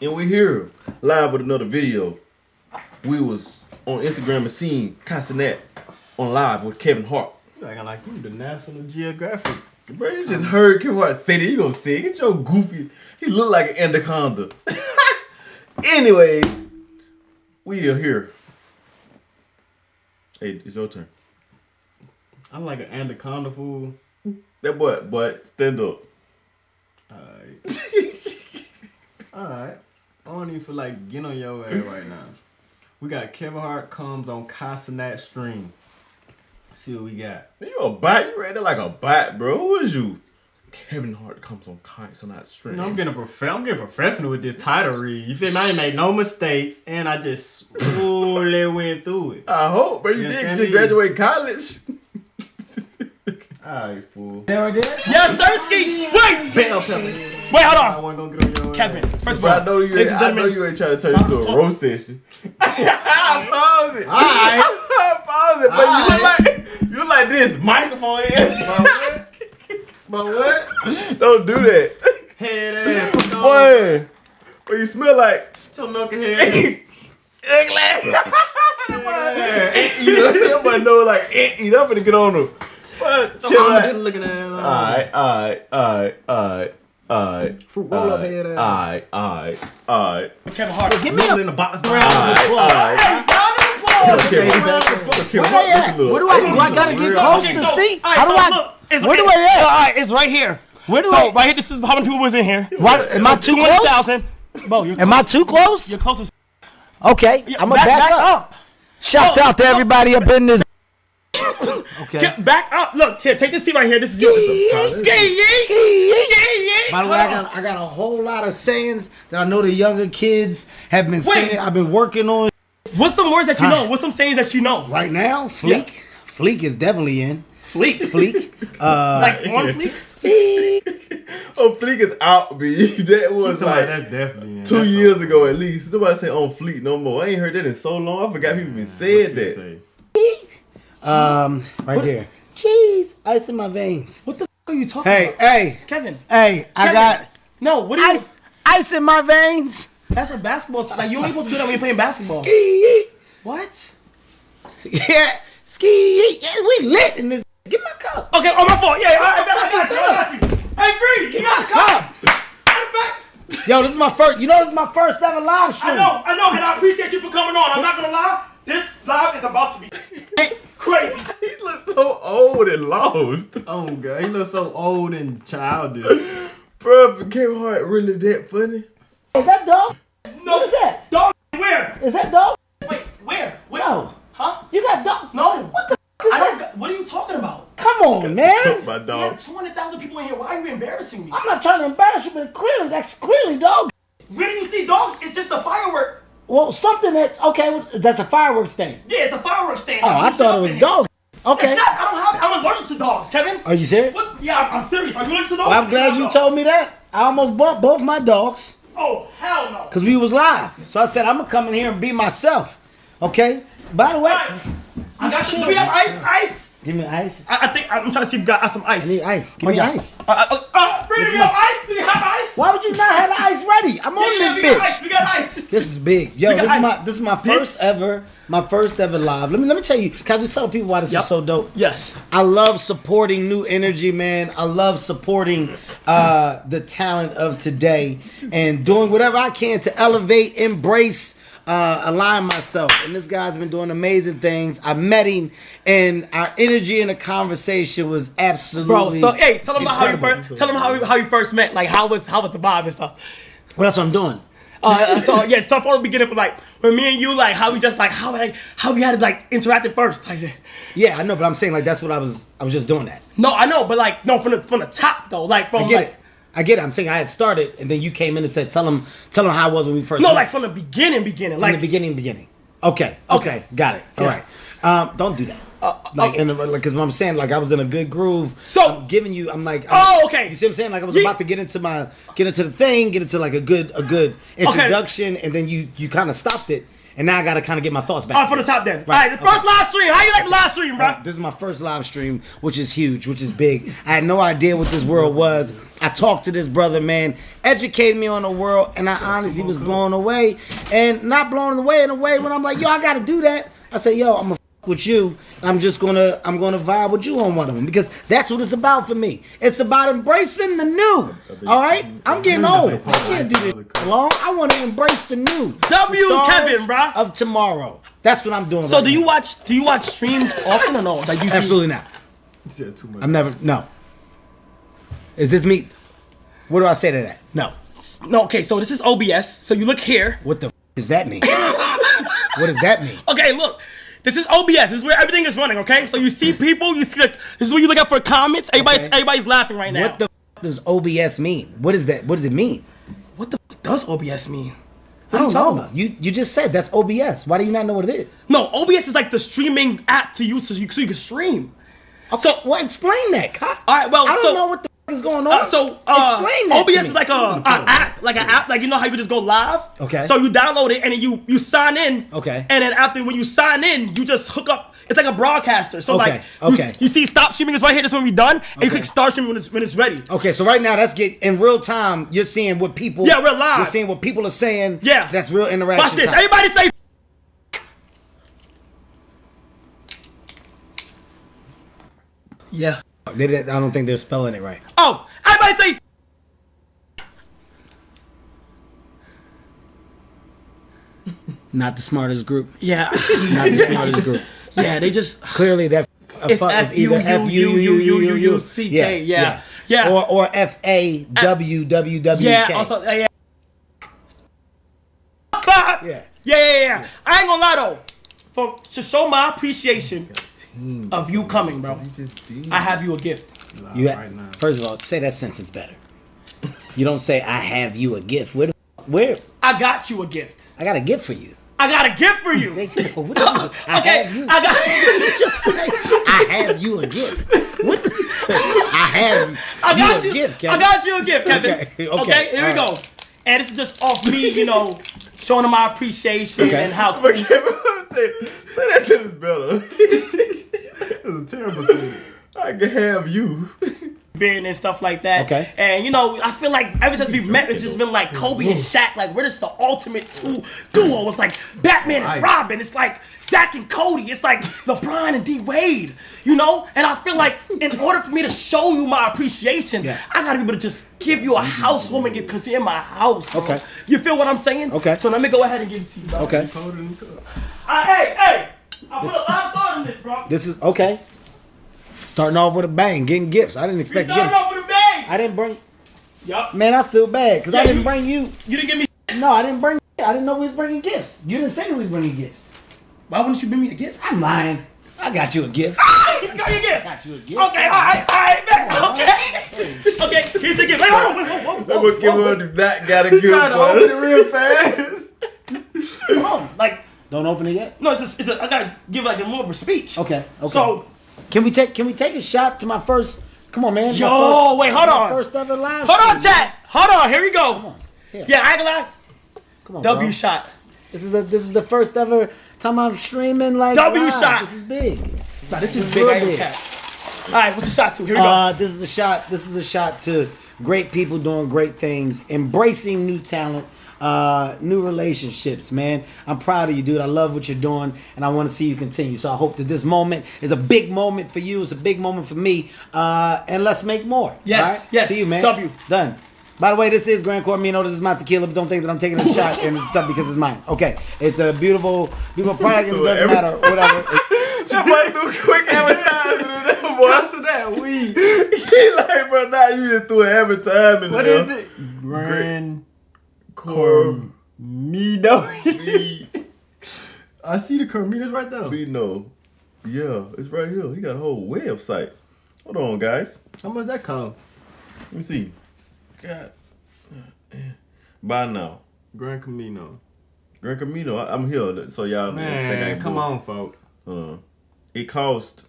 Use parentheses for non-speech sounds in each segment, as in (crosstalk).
and we here live with another video. We was on Instagram and seen Kai Cenat on live with Kevin Hart. You acting like you the National Geographic. Bro, you just heard Kevin Hart say that. You gonna say it. Get your goofy. He look like an anaconda. (laughs) Anyways, we are here. Hey, it's your turn. I'm like an anaconda fool. That boy, but stand up. Alright. (laughs) Alright. I don't even feel like getting on your ass right now. We got Kevin Hart comes on Kai Cenat stream. See what we got. You a bot? You read it like a bot, bro. Who is you? Kevin Hart comes on Kites on that stream. You know, I'm getting a prof- I'm getting professional with this title read. You feel me? I ain't made no mistakes, and I just (laughs) fully went through it. I hope, bro. You Yes, did just graduate college. (laughs) Alright, fool. There it is. Yes, Thirsty! Wait! Bell pepper. Wait, hold on. wasn't gonna get on your Kevin, ass. first Bro, of I know you. ladies Ain't, and I know you ain't trying to turn into a roast session. I (laughs) pause it. Alright. (laughs) pause it. But you look like you look like this microphone in. But what? (laughs) Don't do that, Head ass. Fuck on. boy. But you smell like. Your knucklehead. Ant eat up. Everybody know like ant eat up and get on them. But chill I'm out. just looking at. Alright, alright, alright, alright, alright. Fruit roll up head ass. Alright, alright, alright. Kevin Hart. Give me a in the box. round of applause. Hey, round of applause! Okay, Where they at? Where do I, do I gotta get close Okay, to so- see? all right, How do I? look, it's, where do it- I at? All right, it's right here. Where do So I? right here, this is how many people was in here. Why, am I too close? 200,000. Bro, you're, Am I too close? you're closest. Okay, Yeah, I'm gonna back, up. Shouts Oh, out to oh. everybody up in this. (coughs) okay. Get back up. Look, here, take this seat right here. This is yours. Ski yeet. Ski. By the way, I got I got a whole lot of sayings that I know the younger kids have been saying. I've been working on What's some words that you Huh. know? What's some sayings that you know? right now. Fleek, Fleek is definitely in. Fleek. Fleek. (laughs) Uh, Like on fleek? (laughs) Oh, Fleek is out, B. (laughs) That was Like, like that's definitely in. two That's years so- ago at least. Nobody say on Fleet no more. I ain't heard that in so long. I forgot people even What said you that. say? Um, right there. Cheese, ice in my veins. What the f- are you talking Hey, about? hey, Kevin. hey! I got No, what are you? ice, ice in my veins. That's a basketball team. Like, you ain't supposed to do that when you're playing basketball. Ski. What? Yeah, ski. Yeah, we lit in this. Give me my cup. Okay, on my fault. Yeah, I, I, got, I got you. I got you. Hey, Bree, you got the cup. Matter of fact, Yo, this is my first. You know, this is my first ever live stream. I know, I know, and I appreciate you for coming on. I'm not gonna lie. This live is about to be crazy. (laughs) He looks so old and lost. Oh god, he looks so old and childish. Bro, if Kevin Hart really that funny? Is that dog? No, What is that? Dog, where? Is that dog? Wait, where? Where? No. Huh? You got dog? No. What the f- is I don't. that? got- What are you talking about? Come on, man. My We dog. have 200,000 people in here. Why are you embarrassing me? I'm not trying to embarrass you, but clearly, that's clearly dog. Where do you see dogs? It's just a firework. Well, something that's okay, that's a fireworks thing. Yeah, it's a fireworks stand. Oh, I Mix thought it was dog. Okay. It's not. I don't have. I'm allergic to dogs, Kevin. Are you serious? What? Yeah, I'm, I'm serious. Are you allergic to dogs? Well, I'm glad you told me that. I almost bought both my dogs Oh hell no. because we was live. So I said I'm gonna come in here and be myself. Okay. By the way. I got you. Do we have ice? Ice? give me ice. I, I think I'm trying to see if we got some ice. I need ice. Give Oh, me yeah. ice. Uh, uh, uh, Bree, do you have ice? Do you have ice? Why would you not have ice ready? I'm on Yeah, this we bitch. got ice. We got ice. This is big. Yo, We got this is my this is my This- first ever my first ever live. Let me let me tell you. Can I just tell people why this Yep. is so dope? Yes. I love supporting new energy, man. I love supporting uh, the talent of today and doing whatever I can to elevate, embrace, uh, align myself. And this guy's been doing amazing things. I met him, and our energy in the conversation was absolutely. Bro, so hey, tell them about how you first, tell them how you, how you first met. Like how was how was the vibe and stuff. Well, that's what I'm doing. Uh, so yeah, so from the beginning, like when me and you, like how we just like how like how we had to like interact at first. Like, Yeah, I know, but I'm saying like that's what I was. I was just doing that. no, I know, but like no from the from the top though, like from I get like it. I get it. I'm saying I had started, and then you came in and said, "Tell them, tell them how it was when we first." no, met." like from the beginning, beginning, From like the beginning, beginning. Okay, okay, got it. All Yeah. right. Um, don't do that. like, okay. in the, like, cause what I'm saying, like, I was in a good groove. So- I'm giving you, I'm like, Oh, okay. You see what I'm saying? Like, I was Ye- about to get into my, get into the thing, get into like a good, a good introduction, and then you, you kind of stopped it, and now I gotta kind of get my thoughts back. All right, for the top then. Right, All right, the first okay. live stream. How you like the live stream, bro? This is my first live stream, which is huge, which is big. I had no idea what this world was. I talked to this brother, man, educated me on the world, and I honestly was blown away. And not blown away in a way when I'm like, yo, I gotta do that. I say, yo, I'm gonna f- with you. I'm just gonna I'm gonna vibe with you on one of them because that's what it's about for me. It's about embracing the new. All right, I'm getting old. I can't do this long. I want to embrace the new. W. The Kevin, bruh. of tomorrow. That's what I'm doing. So right do you now. watch do you watch streams often or no? Like you see- Absolutely not. You too much. I'm never. No. Is this me? What do I say to that? No. No, okay, so this is OBS. So you look here. What the f- does that mean? (laughs) what does that mean? Okay, look. This is OBS. This is where everything is running, okay? So you see people, you see like this is where you look up for comments. Everybody's Okay. everybody's laughing right now. What the f- does OBS mean? What is that? What does it mean? what the f- does OBS mean? I What are don't you know. about? You you just said that's OBS. Why do you not know what it is? No, OBS is like the streaming app to use so you, so you can stream. So Well, explain that, Kyle. All right, well, I don't so- know what the is going on. Uh, so uh, explain that. OBS to me. is like a, a app, like an app, like you know how you just go live. Okay. So you download it and then you you sign in. Okay. And then after when you sign in, you just hook up. It's like a broadcaster. So Okay, like, you, okay. you see, stop streaming is right here. This when we done, and you Okay. click start streaming when it's when it's ready. Okay, so right now that's get in real time. You're seeing what people. Yeah, we're live. You're seeing what people are saying. Yeah. that's real interaction. Watch this. time. Everybody say. Yeah. They, did- I don't think they're spelling it right. Oh, everybody say. Not the smartest group. Yeah. Not the (laughs) smartest group. yeah. They just. Clearly, that a It's F U either U U U U U U C K, yeah. Yeah. or or F A W W W Yeah. Also. Yeah. Yeah. Yeah, yeah, yeah. I ain't gonna lie though. For to show my appreciation Mm. of you coming, bro, I have you a gift. You ha- right now. first of all, say that sentence better. You don't say I have you a gift. Where? the- Where? I got you a gift. I got a gift for you. I got a gift for you. (laughs) What you? (laughs) I okay, have you. I got. (laughs) you just say I have you a gift. What? The, I have I got you you. a gift. I Kevin. got you a gift, Kevin. Okay, Okay, okay, here we all go. And this is just off me, you know, showing them my appreciation Okay. and how But Kevin, say, say that sentence better. (laughs) That's a terrible sentence. I can have you. been and stuff like that. Okay. And you know, I feel like ever since we met, it's just been like Kobe and Shaq. Like we're just the ultimate two duo. It's like Batman and Robin. It's like Zach and Cody. It's like LeBron and D Wade. You know. And I feel like in order for me to show you my appreciation, Yeah. I gotta be able to just give you a housewarming gift because you're in my house. bro. Okay. You feel what I'm saying? Okay. So let me go ahead and give it to you, bro. Okay. Colder. Uh, hey, hey. I put a lot of thought in this, bro. This is okay. Starting off with a bang, getting gifts. I didn't expect to started off with a bang. I didn't bring. Yup. Man, I feel bad because Yeah, I didn't you- bring you. You didn't give me. No, I didn't bring. I didn't know we was bringing gifts. You didn't say we was bringing gifts. Why wouldn't you bring me a gift? I'm lying. I got you a gift. He's got your gift. got you a gift. Okay, all right, all right, man. Okay, okay. Here's the gift. Wait, hold on, wait, whoa, whoa, That whoa, what Kevin whoa, do not got a good Trying to open it real fast. hold on. Like, Don't open it yet. no, it's just, it's a, I gotta give like a more of a speech. Okay. Okay. So, Can we take? Can we take a shot to my first? Come on, man. Yo, first- wait, hold on. First ever live. hold on, chat. Hold on. Here we go. Come on. Here. Yeah, I gonna lie. Come on, W bro. shot. This is a this is the first ever time I'm streaming like W live. shot. This is big. Nah, this is This is big. I big. All right, what's the shot to? Here we go. Uh, this is a shot. This is a shot to great people doing great things, embracing new talent, uh, new relationships. Man, I'm proud of you, dude. I love what you're doing, and I want to see you continue. So I hope that this moment is a big moment for you. It's a big moment for me, uh, and let's make more. Yes, all right? yes. See you, man. W. Done. By the way, this is Grand Coramino. This is my tequila, but don't think that I'm taking a (laughs) shot and stuff because it's mine. Okay, it's a beautiful, beautiful (laughs) product, it doesn't matter. Whatever. (laughs) It- Somebody do quick advertisement in that boy. What's that weed? He like, bro, now you just threw an advertisement. What in it? Grand Coramino. Coramino. (laughs) I see the Coraminos right there. Yeah, it's right here. He got a whole website. Hold on, guys. How much that come? Let me see. God. By now. Grand Camino. Gran Camino, I- I'm here, so y'all Man, ain't come doing- on, folks. Uh, it cost.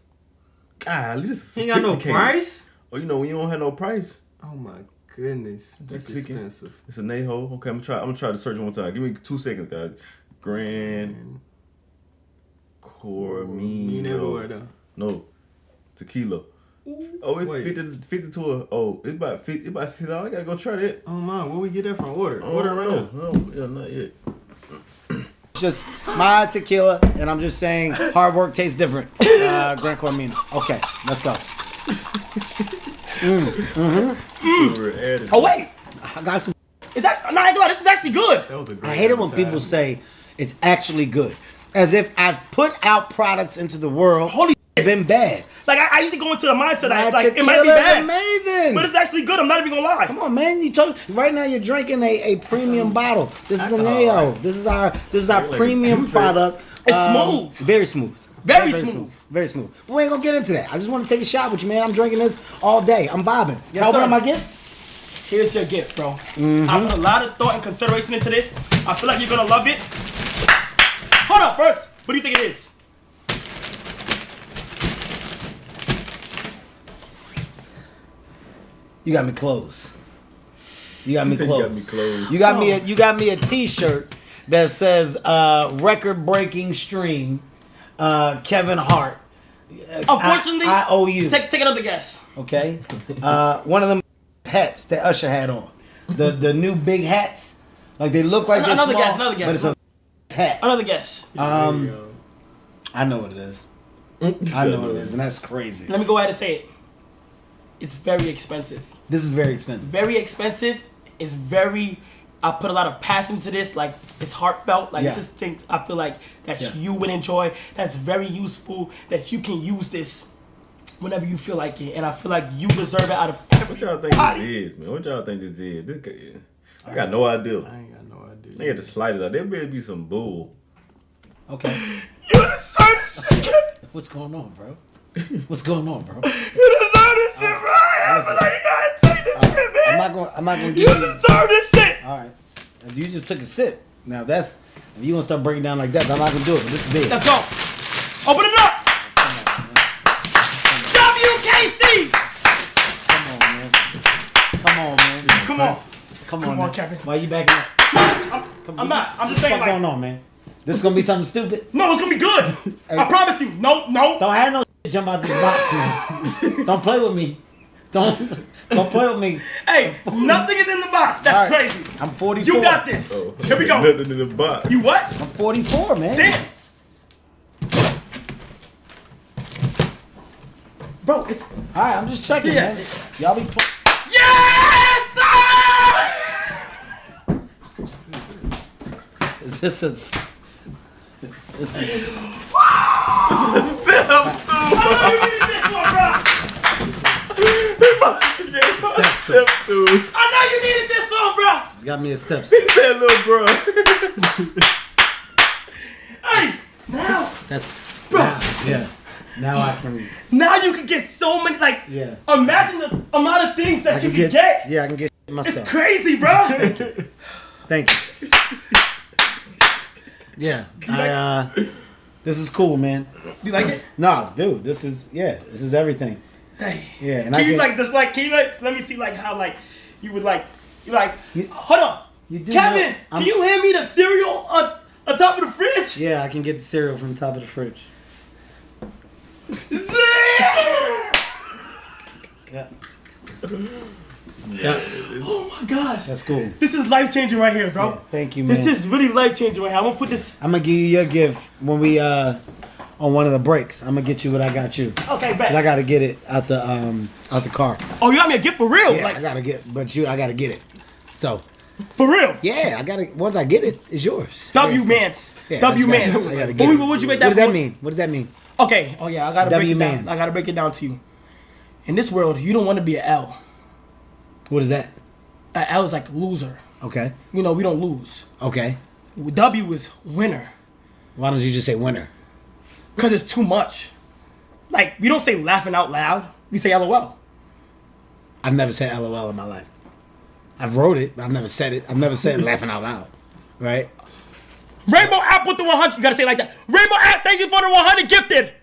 God, this is He ain't got no sophisticated. price? Oh, you know when you don't have no price, Oh my goodness. That's expensive. it's a Neho. Okay, I'm gonna try. I'm gonna try to search one time. Give me two seconds, guys. Grand You never Coramino. No, tequila. Oh, it's Wait. 50, 50 to a. Oh, it's about 50. It's about sixty dollars. I gotta go try that. Oh my, where we get that from? Order. Oh, Order right now. no, no, yeah, not yet. It's just my tequila, and I'm just saying hard work tastes different. Uh, Grand Coramino. Okay, let's go. (laughs) Super added. Oh wait, I got some. it's actually, no, I ain't gonna lie, this is actually good. That was a great I hate it when people say it's actually good, as if I've put out products into the world. Holy it's been bad. Like I, I usually go into a mindset that like it might be bad, amazing. but it's actually good. I'm not even gonna lie. Come on, man! You told right now you're drinking a, a premium bottle. This is an Alcohol, AO. This is our this is our premium product. It's Um, smooth. very smooth, Very smooth. very smooth. But we ain't gonna get into that. I just want to take a shot with you, man. I'm drinking this all day. I'm vibing. Yes, Open sir. up my gift. Here's your gift, bro. Mm-hmm. I put a lot of thought and consideration into this. I feel like you're gonna love it. Hold up, first. What do you think it is? You got me clothes. You got me You got me clothes. You got me. A, you got me a T-shirt that says uh, "Record-breaking stream." Uh, Kevin Hart. Unfortunately, I, I owe you. Take take another guess. Okay. Uh, one of them hats that Usher had on. The the new big hats. Like they look like they're Another small, guess, another guess. But it's a hat. Another guess. Um, I know what it is. (laughs) I know what it is, and that's crazy. Let me go ahead and say it. It's very expensive. This is very expensive. Very expensive. It's very. I put a lot of passion to this. Like it's heartfelt. Like Yeah. it's just things I feel like that Yeah. you would enjoy. That's very useful. That you can use this whenever you feel like it. And I feel like you deserve it out of What every y'all think body. this is, man? What y'all think this is? This guy, I got no idea. I ain't got no idea. They got the slightest idea. There better be some bull. Okay. (laughs) You deserve this shit. Kevin. What's going on, bro? What's going on, bro? You deserve this shit, bro. I feel like you gotta man. I'm not going. I'm not to you give you. deserve this shit. All right. If you just took a sip, now that's if you want to start breaking down like that, I'm not gonna do it. But this is big. Let's go. Open it up. WKC. Come on, man. Come on, man. Come on. Come on, Come on. Kevin. Why you backing up? I'm, I'm not. I'm just saying, What's going on, man? This is gonna be something stupid. no, it's gonna be good. (laughs) I promise you. No, no. Don't have no shit jump out this box, man. (laughs) Don't play with me. Don't don't play with me. Hey, nothing is in the box. That's All right. crazy. I'm 44. You got this. Oh, Here we go. Nothing in the box. You what? I'm 44, man. Damn. Bro, it's All right, I'm just checking, Yeah. man. Y'all be. Pl- yes, sir! is this a? This is. (laughs) Step Step two. I know you needed this one, bro. Got me a step. He said, little bro. (laughs) Hey, now, That's. Bro. Yeah. Now I can. now you can get so many. Like, Yeah. imagine the amount of things that I you can can get. get. Yeah, I can get shit It's myself. crazy, bro. (laughs) Thank you. Thank you. (laughs) Yeah. I, uh, this is cool, man. you like it? No, dude, this is yeah, this is everything. Hey. Yeah, and Can I you get, like just like can you like let me see like how like you would like you like You- hold on you do Kevin know- can you hand me the cereal on on top of the fridge? Yeah, I can get the cereal from the top of the fridge. (laughs) Yeah. Yeah, oh my gosh, that's cool. this is life changing right here, bro. Yeah, thank you, man. This is really life changing right here. I'm gonna put this. I'm gonna give you your gift when we uh on one of the breaks. I'm gonna get you what I got you. Okay, But I gotta get it out the um out the car. Oh, you got me a gift for real? Yeah, I gotta get, but you, I gotta get it. So for real? yeah, I gotta. Once I get it, it's yours. W Mans. yeah, W just (laughs) gotta- Mans. I What what you rate that What does that mean? What does that mean? Okay. Oh yeah, I gotta break W it down. I gotta break it down to you. In this world, you don't want to be an L. What is that? An L is like loser. Okay. You know, we don't lose. Okay. W is winner. Why don't you just say winner? Cause it's too much. Like we don't say laughing out loud. We say LOL. I've never said LOL in my life. I've wrote it, but I've never said it. I've never said (laughs) laughing out loud. Right? Rainbow app with the 100. You gotta say it like that. Rainbow app, thank you for the 100 gifted.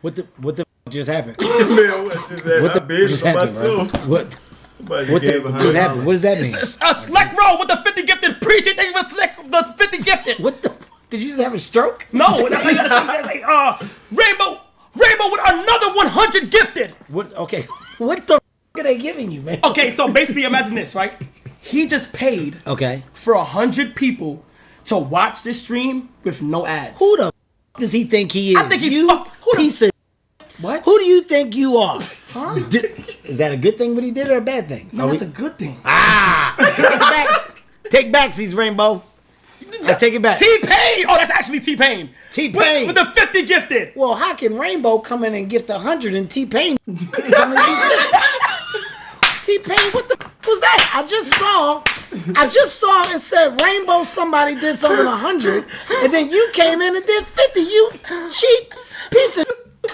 What the what the f- just happened? (laughs) Man, what just happened? What the bid just happened, bro? What Somebody what the gave just happened? What does that mean? A select row with the 50 gifted. Appreciate thank you for select the 50 gifted. What the f- did you just have a stroke? No, (laughs) that's like, that's like, that's like uh, Rainbow, Rainbow with another 100 gifted. What? Okay, (laughs) what the f- are they giving you, man? Okay, so basically imagine this, right? He just paid Okay. for a hundred people to watch this stream with no ads. Who the f- does he think he is? I think he's you fuck- who the- piece of. What? Who do you think you are? Huh? Did- is that a good thing what he did or a bad thing? No, we- a good thing. ah, (laughs) take back. Take backsies, Rainbow. I take it back. T Pain. Oh, that's actually T Pain. T-Pain. with, with the 50 gifted. Well, how can Rainbow come in and gift a hundred and T Pain? (laughs) T Pain, what the f- was that? I just saw, I just saw it said Rainbow. Somebody did something a hundred, and then you came in and did fifty. You cheap piece of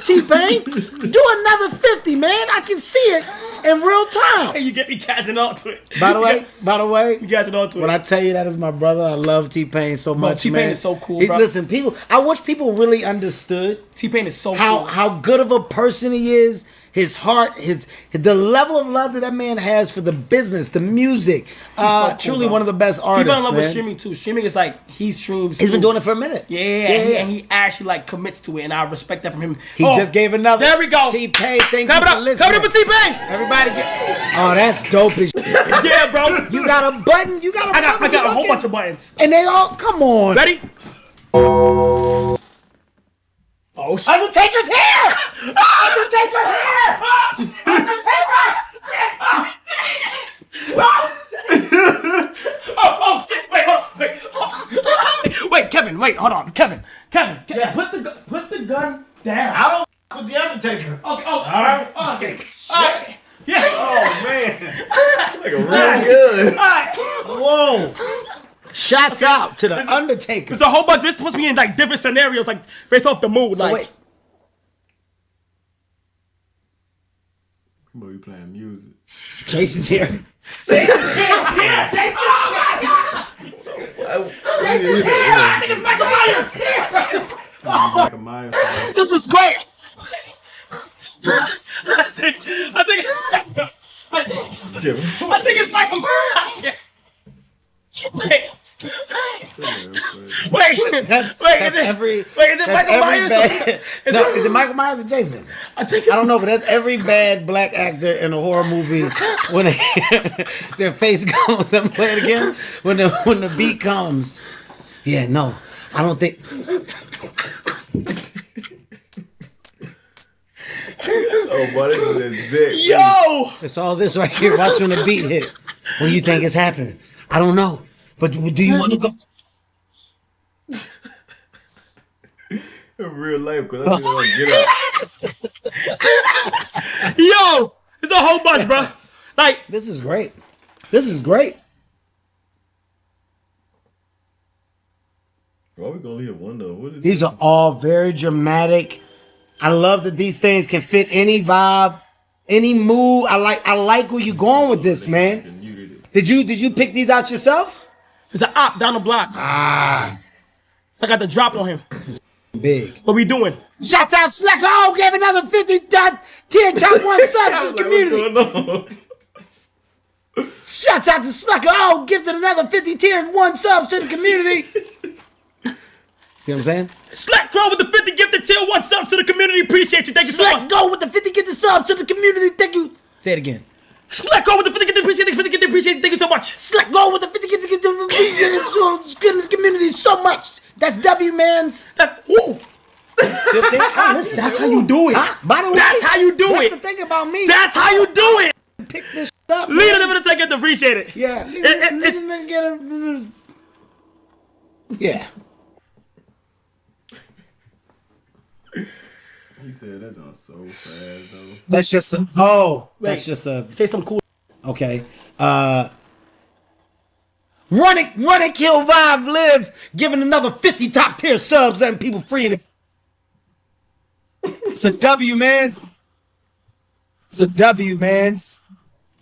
T Pain. Do another fifty, man. I can see it in real time. And (laughs) you get me catching on to it. By the way, by the way, you catching on to when it. I tell you that is my brother, I love T Pain so much. T-Pain man. is so cool, He- bro. Listen, people, I wish people really understood T Pain is so how cool. how good of a person he is. His heart, his the level of love that that man has for the business, the music. Uh, so cool, truly bro. one of the best artists. he fell in love with man. streaming too. Streaming is like he streams. He's been doing it for a minute. Yeah, and, he, and he actually like commits to it, and I respect that from him. He Oh, just gave another. There we go. T Pain, thank Clap you it for up. listening. It up for T Pain. Everybody, get, oh, that's dope as shit. (laughs) Yeah, bro. You got a button. You got a I got I got a whole bunch of buttons. And they all come on. Ready? Oh shit. Undertaker's here! Undertaker's here! Oh, oh shit! Wait, hold, on, wait, hold, wait, Kevin, wait, hold on, Kevin, Kevin, Ke- Yes. put the put the gun down. I don't f- with the Undertaker. Okay, oh, all right, oh, oh, okay, all right, yeah, Oh man, (laughs) like a real good. all right. Whoa! Shots out to the Undertaker. There's a whole bunch. This supposed to be in like different scenarios, like based off the mood. So like, wait, Boy, you playing music. Jason's here. yeah, Jason, oh Jason's (laughs) here! I think it's Michael Myers here! Michael Myers. This is great. I think, I think, I think, I think it's Michael Myers. Wait. Wait, wait, That's, wait, that's is it, every. wait, is it that's Michael Myers? Bad, Is no, it- is it Michael Myers or Jason? I think I don't know, but that's every bad black actor in a horror movie when they, (laughs) their face comes. Let me play it again. When the when the beat comes. Yeah, no, I don't think. Oh, boy, this is yo. It's all this right here. Watch when the beat hit. What do you think is happening? I don't know, but do you want to go? (laughs) In real life, because I think I'm gonna get up. (laughs) Yo, it's a whole bunch, bro. Like, This is great. This is great. Why we gonna leave one though? What is These are all very dramatic. I love that these things can fit any vibe, any mood. I like I like where you're going with this, man. Did you did you pick these out yourself? It's an op down the block. Ah, I got the drop on him. This is big. What we doing? Shouts out Slack. Oh, gave another 50 dot tier top one subs to the community. What's going on? Shouts out to Slacker. Oh, gifted another 50 tier one subs to the community. (laughs) See what I'm saying? Slack Crow with the 50 gifted tier one subs to the community. Appreciate you. Thank you so Slack much. go with the 50 get the subs to the community. Thank you. Say it again. Slack go with the 50 gifted appreciate you. 50 gifted appreciate you. Thank you so much. Slack go with the 50 get the get the the community so much. That's W man's. That's ooh. Oh, listen, That's how you do it. Huh? By the way, That's how you do that's it. the thing about me. That's how you do it. pick this shit up. man. Leader never take it to appreciate it. Yeah, It- it- let it's- me get a. Yeah. He said that on so fast though. That's just a. Oh, that's just a. Say some cool. Okay. Uh. Run it, run it, kill, vibe, live, giving another 50 top tier subs and people free to. It's a W, mans. It's a W, mans.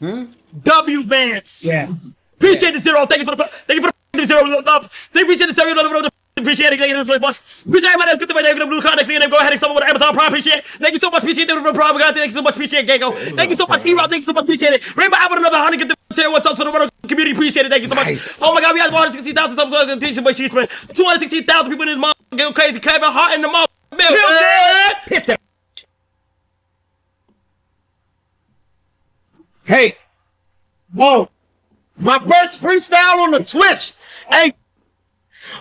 W bands. Yeah. Appreciate the zero. Thank you for the thank you for the zero love. Thank you appreciate the zero love. Appreciate it. Thank you so much. Appreciate everybody that's good to my name. Blue Connex. Go ahead and someone with Amazon Prime. Appreciate it. Thank you so much. Appreciate the. God, thank you so much. Appreciate it. Gecko. Thank you so much. E-Rob. Thank you so much. Appreciate it. Rainbow out with another hundred. Get the tier what's up to the Roto community. Appreciate it. Thank you so much. Nice. Oh my God, we have 160,000 subs. Appreciate it. But she's 260,000 people in his mom. Get crazy Kevin Hart in the mother Hit that. Hey, whoa, my first freestyle on the Twitch. Hey,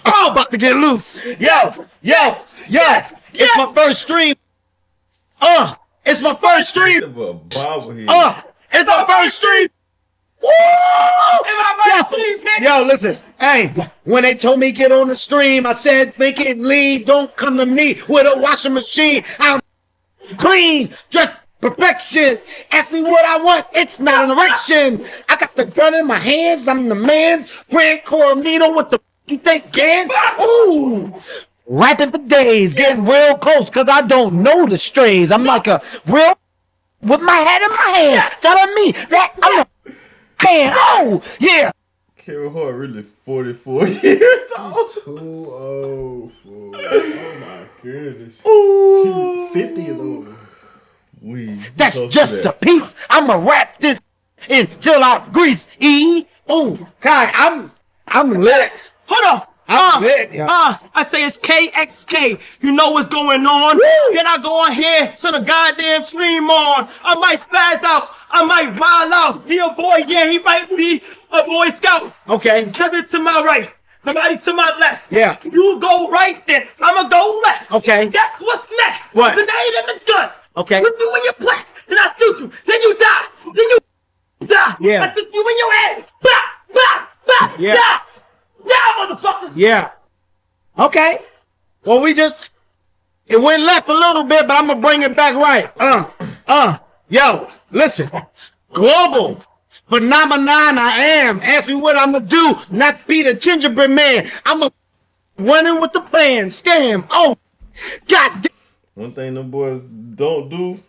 I'm about to get loose. Yes, yes, yes. It's my first stream. Uh, it's my first stream. Give a bobblehead. Uh, it's my first stream. Woo! Yo, yo, listen. Hey, when they told me get on the stream, I said make it lean. Don't come to me with a washing machine. I'm clean, just perfection. Ask me what I want. It's not an erection. I got the gun in my hands. I'm the man's Grand Coronito with the you think can? Ooh. Rapping for days, getting real close, cause I don't know the strays. I'm like a real with my head in my hand, telling me that I'm a man. Oh, yeah. Kevin Hart really 44 (laughs) years old. Too old oh for. Oh my goodness. Ooh. 50 years old. We That's close to just a piece. I'ma wrap this until I grease. E. Oh, God, I'm, I'm lit. Hold on. I'm uh, yo. uh, I say it's KXK. You know what's going on. Woo. Then I go on here to the goddamn stream on. I might spaz out. I might wild out. Dear boy, yeah, he might be a boy scout. Okay. Kevin to my right. Somebody to my left. Yeah. You go right then. I'ma go left. Okay. That's what's next? What? Grenade in the gun. Okay. Put you in your place. Then I shoot you. Then you die. Then you die. Yeah. I shoot you in your head. Bah, bah, bah, Yeah. Die. Die, motherfucker. Yeah. Okay. Well, we just it went left a little bit, but I'm gonna bring it back right. Uh, uh, yo, listen. Global phenomenon I am. Ask me what I'm gonna do, not be the gingerbread man. I'm a running with the plan. Scam. Oh, god damn. One thing them boys don't do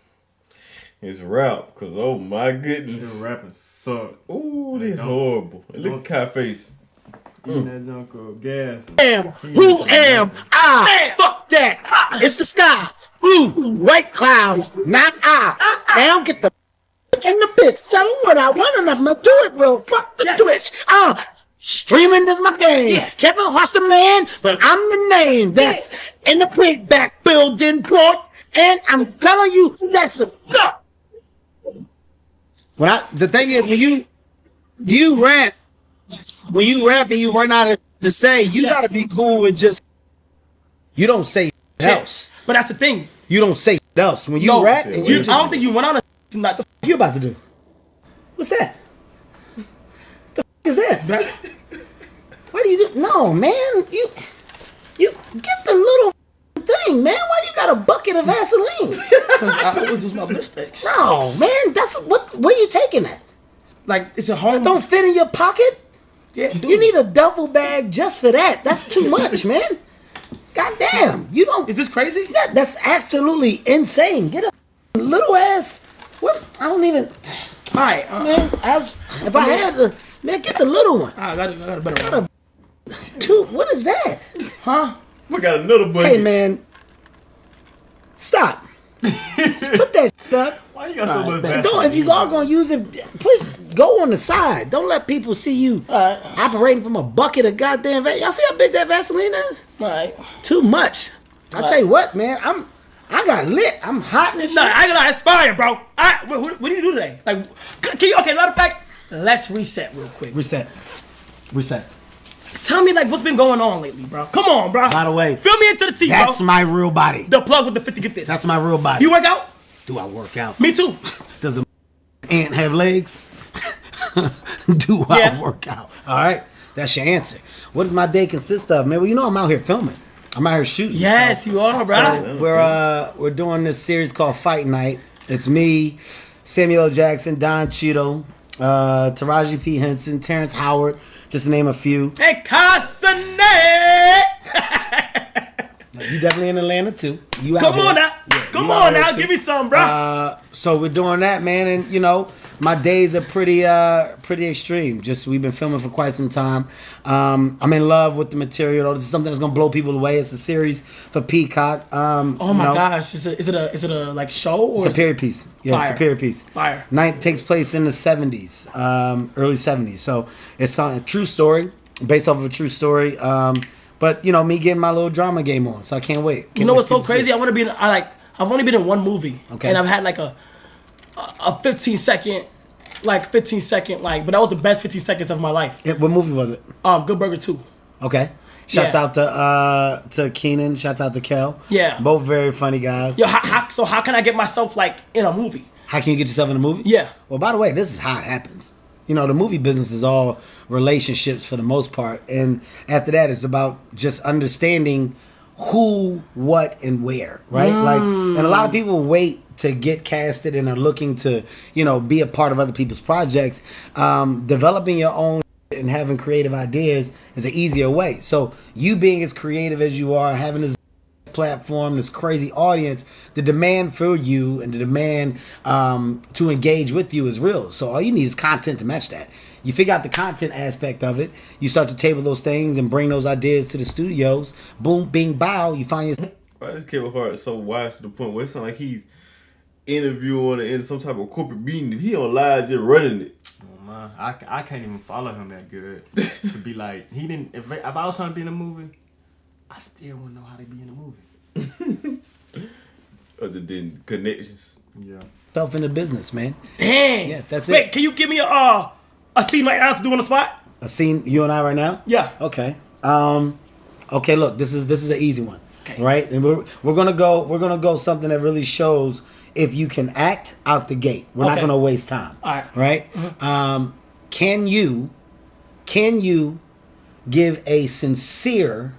is rap. Cause oh my goodness. Your rapping suck. Ooh, this don't- horrible. And Look at Kai face. Eating that junk up gas. am. Who am I? Fuck that. It's the sky. Blue, white clouds, not I. Now get the in the bitch. Tell them what I want and I'm gonna do it real. Fuck the Twitch. Uh, streaming is my game. Kevin Hart's the man, but I'm the name. That's in the big back building port. And I'm telling you, that's a fuck. when I the thing is when you you rap when you rap and you run out of to say, you Yes. gotta be cool with just you don't say else. But that's the thing. You don't say else. When you No, rap and you, you I don't think you went on a not to you about to do? What's that? The f- is that? Why do you do? No, man. You you get the little f- thing, man. Why you got a bucket of Vaseline? (laughs) Because I was just my mistakes. no, man. That's what. Where you taking that? Like it's a home. Don't fit in your pocket. Yeah, You need a duffel bag just for that. That's too much, (laughs) man. God damn. You don't. Is this crazy? That, that's absolutely insane. Get a little ass. What? I don't even. All right, uh, Man, I was, if I had to, man, get the little one. I got, I got a better one. Two. What is that? Huh? We got another buddy. Hey, man. Stop. Just put that shit up. (laughs) Why you got so much And don't if you are gonna use it, put go on the side. Don't let people see you operating from a bucket of goddamn. Va- Y'all see how big that Vaseline is? All right. Too much. I tell you what, man. I'm I got lit. I'm hot. And No, I gotta aspire, bro. I, what, what, what do you do today? Like, c- can you? Okay, matter of fact, let's reset real quick. Reset. Reset. Tell me like what's been going on lately, bro. Come on, bro. By the way, fill me into the tea, That's bro. my real body. the plug with the 50 gifted. That's my real body. you work out? Do I work out? Me too. (laughs) Does a ant have legs? (laughs) Do Yeah. I work out? All right, that's your answer. What does my day consist of, man? Well, you know I'm out here filming. I'm out here shooting. Yes, you are, bro. So we're uh we're doing this series called Fight Night. It's me, Samuel L. Jackson, Don Cheadle, uh, Taraji P Henson, Terrence Howard, just to name a few. Hey, Kai Cenat. (laughs) You definitely in Atlanta too. You out Come on now. Yeah, Come on now. Give me some, bro. Uh, so we're doing that, man, and you know, my days are pretty, uh, pretty extreme. Just we've been filming for quite some time. Um, I'm in love with the material. This is something that's gonna blow people away. It's a series for Peacock. Um, oh my you know, gosh, is it, is it a is it a like show or It's a period piece. Yeah, it's a period piece. Fire. Night takes place in the 70s, um, early 70s. So it's a true story, based off of a true story. Um, But you know, me getting my little drama game on, so I can't wait. Can't You know wait what's so people to see crazy? I want to be in. I like. I've only been in one movie, Okay. and I've had like a a 15 second, like 15 second, like. But that was the best 15 seconds of my life. Yeah, What movie was it? Um, Good Burger Two. Okay. Shouts Yeah. out to uh to Kenan. Shouts out to Kel. Yeah. Both very funny guys. Yo, how, how, so how can I get myself like in a movie? How can you get yourself in a movie? Yeah. Well, by the way, this is how it happens. You know, the movie business is all relationships for the most part, and after that, it's about just understanding who, what, and where, right? Like, and a lot of people wait to get casted and are looking to, you know, be a part of other people's projects. Um, developing your own and having creative ideas is an easier way. So, you being as creative as you are, having this platform, this crazy audience, the demand for you and the demand um, to engage with you is real. So all you need is content to match that. You figure out the content aspect of it. You start to table those things and bring those ideas to the studios. Boom, bing, bow. You find your Why this Kevin Hart so wise to the point where it sounds like he's interviewing in some type of corporate meeting. If he on live just running it. Oh, man. I, I can't even follow him that good (laughs) to be like he didn't. If, if I was trying to be in a movie, I still wouldn't know how to be in a movie. (laughs) Other than connections. Yeah. self in the business, man. Damn. Yeah, that's Wait, it. can you give me a uh, a scene right now to do on the spot? A scene you and I right now. Yeah. Okay. Um, okay. Look, this is this is an easy one, Okay. right? And we're we're gonna go we're gonna go something that really shows if you can act out the gate. We're not gonna waste time. All right. Right. Um, can you can you give a sincere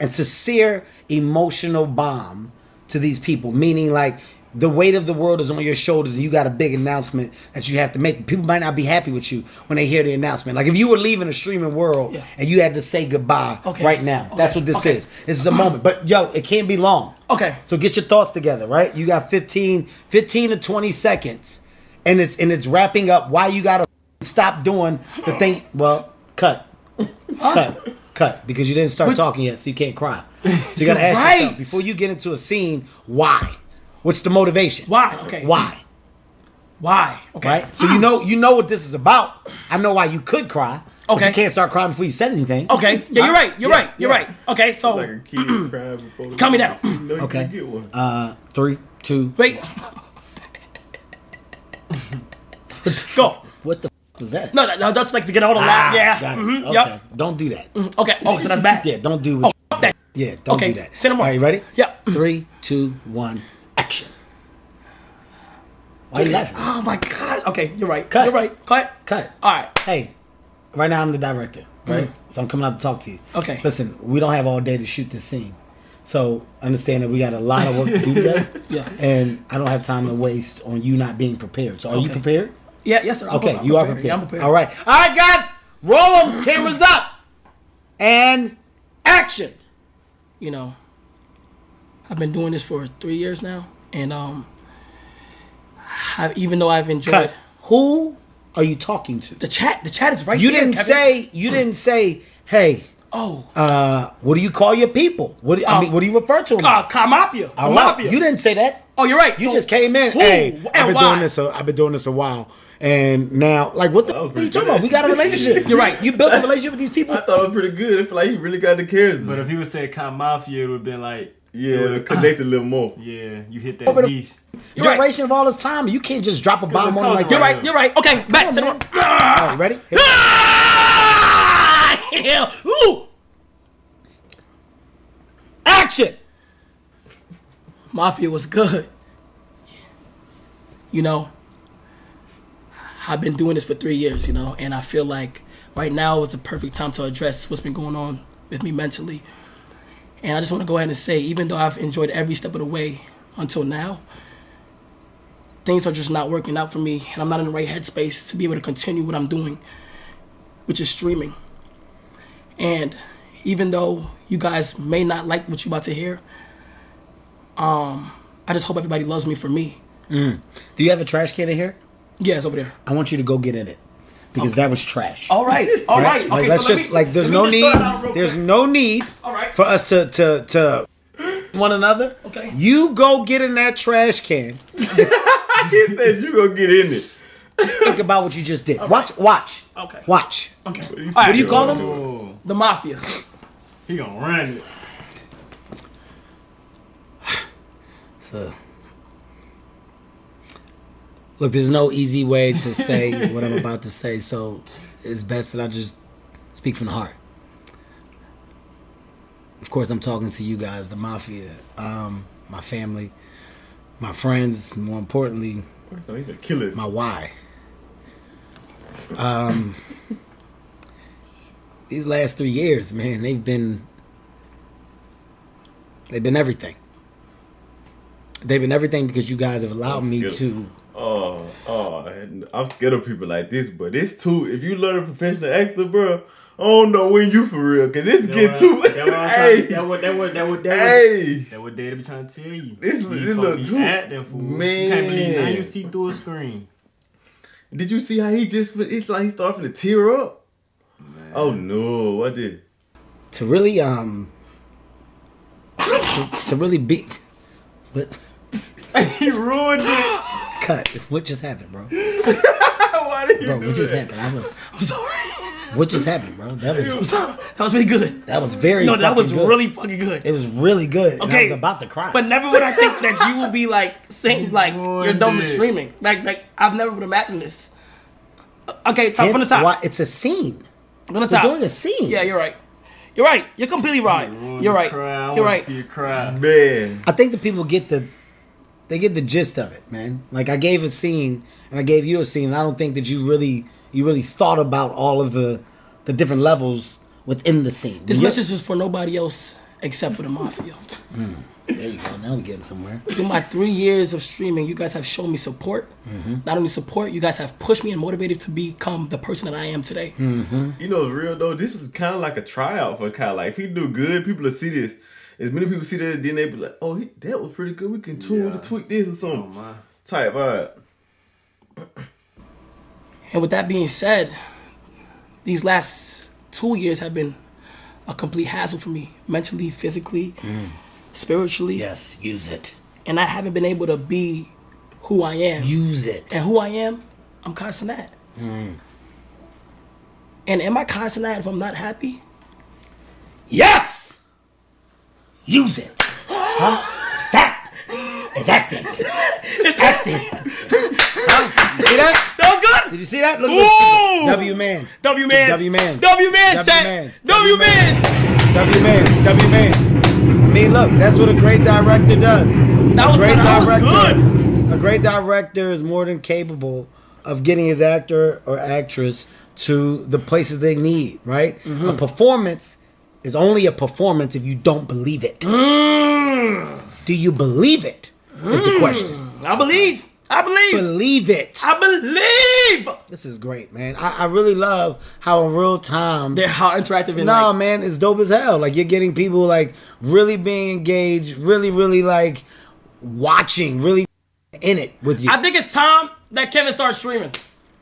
and sincere emotional bomb to these people? Meaning like. The weight of the world is on your shoulders, and you got a big announcement that you have to make. People might not be happy with you when they hear the announcement. Like if you were leaving a streaming world Yeah. and you had to say goodbye Okay. right now. That's what this Okay. is. This is a moment. But yo, it can't be long. Okay. So get your thoughts together, right? You got 15, 15 to 20 seconds. And it's and it's wrapping up why you gotta stop doing the thing. Well, cut. Cut. Cut. Because you didn't start talking yet, so you can't cry. (laughs) So you gotta ask right. yourself before you get into a scene, why? What's the motivation? Why? Okay. Why? Why? Okay. Right? So you know you know what this is about. I know why you could cry. But Okay. you can't start crying before you said anything. Okay. Yeah, you're right. You're Yeah, right. You're yeah. right. Okay. So Like a kid crying before the Calm me down. You know you Okay. can get one. Uh three, two, wait. (laughs) Go. what the was that? No, no, no, that's like to get all the Ah. Yeah. got it. mhm, Okay. Yep. Don't do that. Okay. Oh, so that's bad. Yeah, don't do what Oh, that. Yeah, don't Okay, do that. say no more. All right, you ready? Yeah. Three, two, one, action. Why are you laughing? Oh my god. Okay, you're right. Cut. You're right. Cut. Cut. All right. Hey, right now I'm the director, right? So I'm coming out to talk to you. Mm. Okay. Listen, we don't have all day to shoot this scene. So understand that we got a lot of work to do together. (laughs) Yeah. And I don't have time to waste on you not being prepared. So are you prepared? Yeah. Yes, sir. I'm Okay, prepared. you are prepared. Yeah, I'm prepared. All right. All right, guys. Roll them. Cameras up. And action. You know, I've been doing this for three years now, and um, I, even though I've enjoyed Cut. Who are you talking to? the chat, the chat is right You there. didn't Kevin. say. You didn't say. Hey, Oh, uh, what do you call your people? What do, I Oh. mean? What do you refer to them? uh, Car Mafia. I Mafia. You didn't say that. Oh, you're right. You So just came in. Who Hey, I've been why? doing this. A, I've been doing this a while, and now, like, what the? That was What are you talking good. about? We got a relationship. (laughs) You're right. You built a relationship with these people. I thought it was pretty good. I feel like he really got the charisma. But if he would say Con Mafia, it would have been like, yeah, to connect a little more. yeah, you hit that Over the- niche. You're right. Duration of all this time, you can't just drop a bomb on them like You're right. You're right. Okay, back on, to the. man. All right, ready? Here- Ah! (laughs) Yeah. Ooh. Action. Mafia was good. You know, I've been doing this for three years, you know, and I feel like right now is the perfect time to address what's been going on with me mentally. And I just want to go ahead and say, even though I've enjoyed every step of the way until now, things are just not working out for me, and I'm not in the right headspace to be able to continue what I'm doing, which is streaming. And even though you guys may not like what you're about to hear, um, I just hope everybody loves me for me. Do you have a trash can in here? Yeah, it's over there. I want you to go get in it because that was trash. All right, all right. Like Okay, let's so let just me- like there's no need throw that out real there's quick. no need All right. for us to to to one another. Okay. You go get in that trash can. (laughs) He said you gonna get in it. Think about what you just did. Watch watch. Okay. Watch. Okay. What do you call them? Oh, The mafia. He gonna run it. So, look, there's no easy way to say (laughs) what I'm about to say, so it's best that I just speak from the heart. Of course, I'm talking to you guys, the mafia, um, my family, my friends, more importantly, So he gonna kill us. my why. Um, these last three years, man, they've been they've been everything. They've been everything because you guys have allowed me Good. to. I'm scared of people like this, but this too. If you learn a professional actor, bro, I don't know when you for real, cause this get too. That what I'm (laughs) hey, trying- that what that what that what that what hey, that what Daddy be trying to tell you. This You this folk look too- acting fool. You can't believe now you see through a screen. did you see how he just? It's like he starting to tear up. Oh no, what did? to really um to, to really be what (laughs) he ruined it. (laughs) cut what just happened bro (laughs) Why did you bro do what just that? happened I was (laughs) I'm sorry. what just happened bro that was (laughs) that was really good. that was very good. No, that was good. really fucking good. it was really good and I Okay, was about to cry But never would I think that you would be like saying like you're done with Ruined it. streaming. Like like I've never would imagine this. Uh, okay, top from the it's, top. why, it's a scene From the we're top. doing a scene Yeah, you're right. You're right. You're completely right. Ruined You're right. Cry. I You're wanna right. See you cry. Man, I think the people get the they get the gist of it, man. Like I gave a scene and I gave you a scene. And I don't think that you really you really thought about all of the the different levels within the scene. This You- message is for nobody else except for the mafia. Mm. There you go. Now we're getting somewhere. Through my three years of streaming, you guys have shown me support. Mm-hmm. Not only support, you guys have pushed me and motivated to become the person that I am today. Mm-hmm. you know, real though. This is kind of like a tryout for kind of like if he do good, people will see this. As many people see that, then they be like, "Oh, he, that was pretty good. We can tune Yeah. to tweak this or Oh something." my. Type (clears throat) vibe. And with that being said, these last two years have been a complete hassle for me, mentally, physically, mm. spiritually. Yes, use it. And I haven't been able to be who I am. Use it. and who I am, I'm Kai Cenat. Mm. And am I Kai Cenat if I'm not happy? Yes. Use it. Huh? That is acting. It's acting. Huh? You see that? That was good. Did you see that? Look, Ooh! W Mans. W man. W Mans. W man. W. Mans. W man. W Mans. W Mans. I mean, look, that's what a great director does. That was a great good. That was director, good. A great director is more than capable of getting his actor or actress to the places they need, right? Mm-hmm. A performance is only a performance if you don't believe it. Mm. Do you believe it? Is the question. I believe. I believe. Believe it. I believe. This is great, man. I, I really love how in real time They're how interactive No, like, man, it's dope as hell. Like you're getting people like really being engaged, really, really like watching, really in it with you. I think it's time that Kevin starts streaming.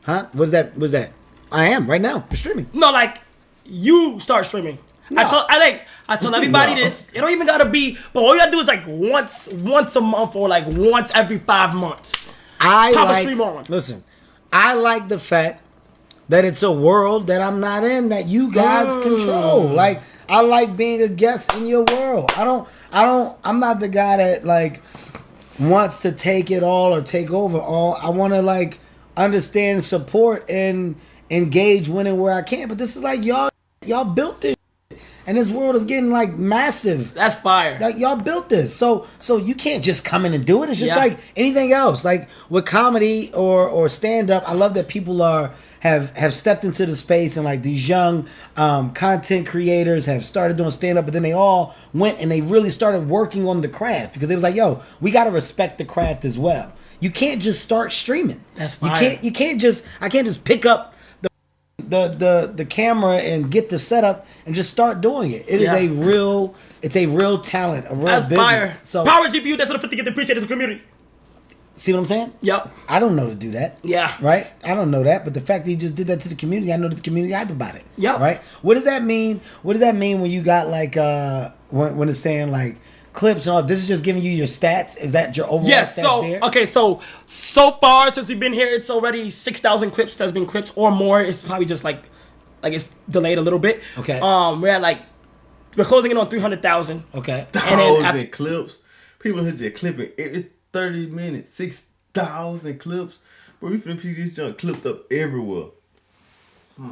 huh? What's that? What's that? I am right now. We're streaming. No, like you start streaming. I No. told I think I told everybody No. this. It don't even gotta be, but all you gotta do is like once once a month or like once every five months. I Papa like. stream on. Listen, I like the fact that it's a world that I'm not in that you guys Mm. control. Like I like being a guest in your world. I don't. I don't. I'm not the guy that like wants to take it all or take over all. I want to like understand, support, and engage when and where I can. But this is like y'all. Y'all built this. And this world is getting like massive. That's fire. Like y'all built this, so so you can't just come in and do it. It's just Yeah. like anything else. Like with comedy or or stand up, I love that people are have have stepped into the space and like these young um, content creators have started doing stand up, but then they all went and they really started working on the craft because they was like, yo, we got to respect the craft as well. You can't just start streaming. That's you fire. can't you can't just I can't just pick up the the the camera and get the setup and just start doing it. It is Yeah. a real it's a real talent, a real That's business. fire. So Power GPU, that's what the 50 get appreciated in the community. see what I'm saying? Yep. I don't know to do that. Yeah. Right? I don't know that, but the fact that he just did that to the community, I know that the community hype about it. Yep. Right? What does that mean? What does that mean when you got like uh when when it's saying like clips and all this is just giving you your stats? Is that your overall Yes, stats so there? okay, so so far since we've been here, it's already six thousand clips that's been clipped or more. It's probably just like like it's delayed a little bit. Okay. Um, we're at like we're closing in on three hundred thousand. Okay. And then thousand after- clips. People here just clipping. It- It's thirty minutes, six thousand clips. Bro, we finna see this junk clipped up everywhere. Hmm.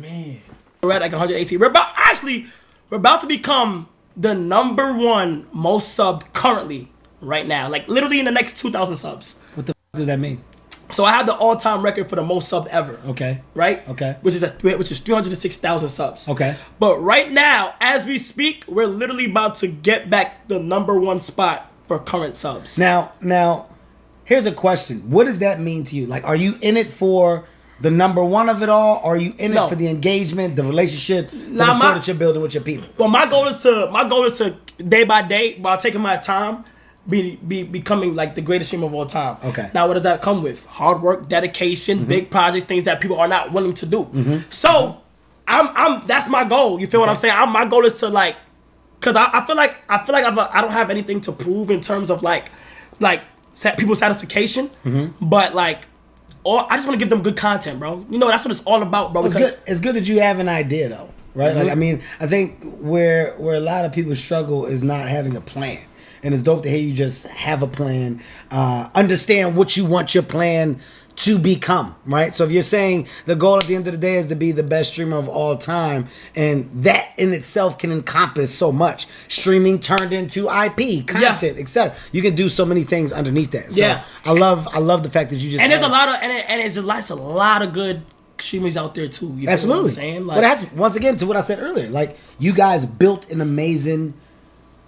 Man, We're at like 180. We're about actually we're about to become the number one most subbed currently right now. Like literally in the next 2,000 subs. What the f- does that mean? So I have the all-time record for the most subbed ever. Okay. Right. Okay. Which is a, which is 306,000 subs. Okay. But right now, as we speak, we're literally about to get back the number one spot for current subs. Now, now, here's a question. What does that mean to you? Like, are you in it for the number one of it all? Or are you in No. it for the engagement, the relationship, the Nah, rapport my- that you're building with your people? Well, my goal is to my goal is to day by day, while taking my time, be be becoming like the greatest streamer of all time. Okay. Mm-hmm. Now, what does that come with? Hard work, dedication, big projects, things that people are not willing to do. So, I'm I'm that's my goal. You feel what I'm saying? I'm, my goal is to like, cause I, I feel like I feel like I'm a, I don't have anything to prove in terms of like, like people satisfaction, Mm-hmm. but like. Or I just want to give them good content, bro. You know that's what it's all about, bro. It's good. It's good that you have an idea, though, right? Like, I mean, I think where where a lot of people struggle is not having a plan, and it's dope to hear you just have a plan, uh, understand what you want your plan to become, right? So if you're saying the goal at the end of the day is to be the best streamer of all time, and that in itself can encompass so much. Streaming turned into IP content, etc. You can do so many things underneath that. So Yeah. I love I love the fact that you just And there's a lot of and, it, and it's a lot, it's a lot of good streamers out there too. You feel Absolutely. what I'm saying? Like, but that's once again to what I said earlier. Like you guys built an amazing,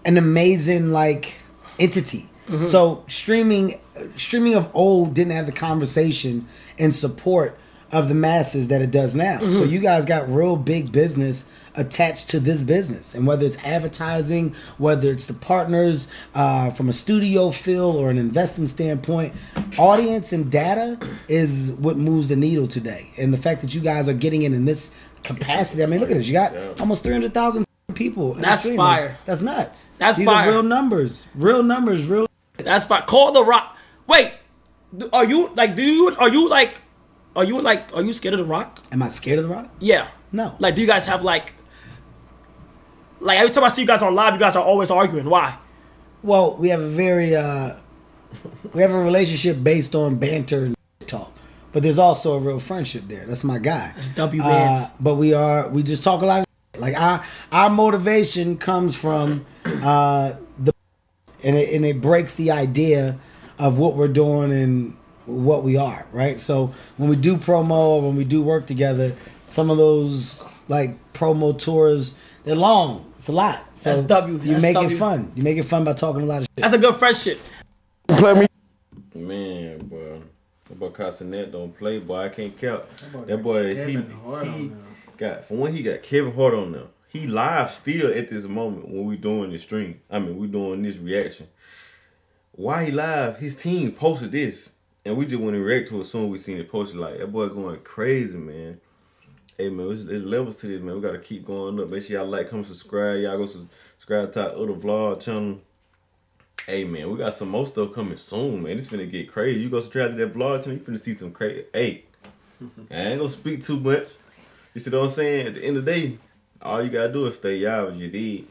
an amazing like entity. Mm-hmm. So streaming, streaming of old didn't have the conversation and support of the masses that it does now. Mm-hmm. So you guys got real big business attached to this business, and whether it's advertising, whether it's the partners uh, from a studio feel or an investing standpoint, audience and data is what moves the needle today. And the fact that you guys are getting it in this capacity, I mean, look at this, you got almost three hundred thousand people. That's fire. That's nuts. That's These fire. are real numbers, real numbers, real. That's fine. Call the rock. Wait, are you like? Do you are you like? Are you like? Are you scared of the rock? Am I scared of the rock? Yeah. No. Like, do you guys have like? Like every time I see you guys on live, you guys are always arguing. Why? Well, we have a very uh we have a relationship based on banter and talk. But there's also a real friendship there. That's my guy. That's W Uh, but we are we just talk a lot of like our our motivation comes from uh and it, and it breaks the idea of what we're doing and what we are, right? So when we do promo or when we do work together, some of those like promo tours, they're long. It's a lot. So That's W. You That's make W. it fun. You make it fun by talking a lot of shit. That's a good friendship. man, bro. That boy Kai Cenat don't play, boy. I can't count. That boy, he, Kevin Hart he got for when he got Kevin Hart on there. He live still at this moment when we doing this stream. I mean, we doing this reaction. Why he live? His team posted this, and we just went and react to it soon. We seen it posted. Like that boy going crazy, man. Hey man, there's, levels to this, man. We gotta keep going up. Make sure y'all like, come subscribe. Y'all go subscribe to our other vlog channel. Hey man, we got some more stuff coming soon, man. This finna get crazy. You go subscribe to that vlog channel, you finna see some crazy. Hey, (laughs) I ain't gonna speak too much. You see what I'm saying? At the end of the day, all you gotta do is stay y'all as you did.